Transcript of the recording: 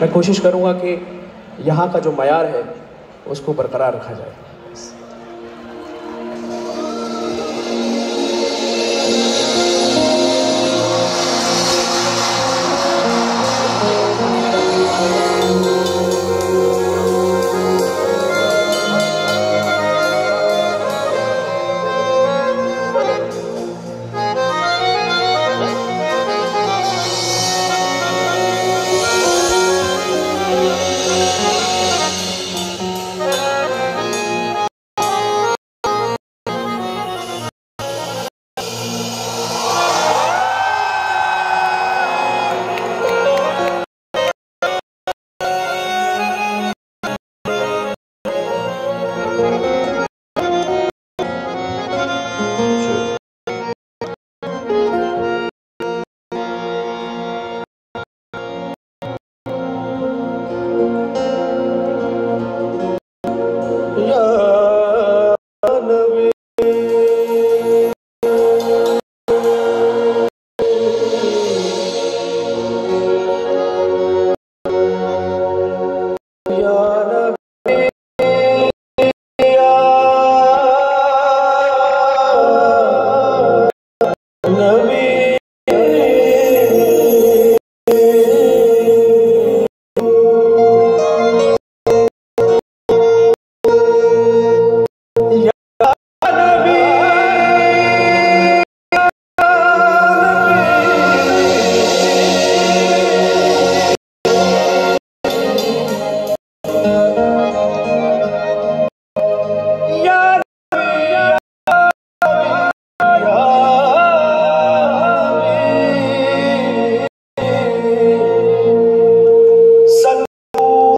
मैं कोशिश करूँगा कि यहाँ का जो मैार है उसको बरकरार रखा जाए।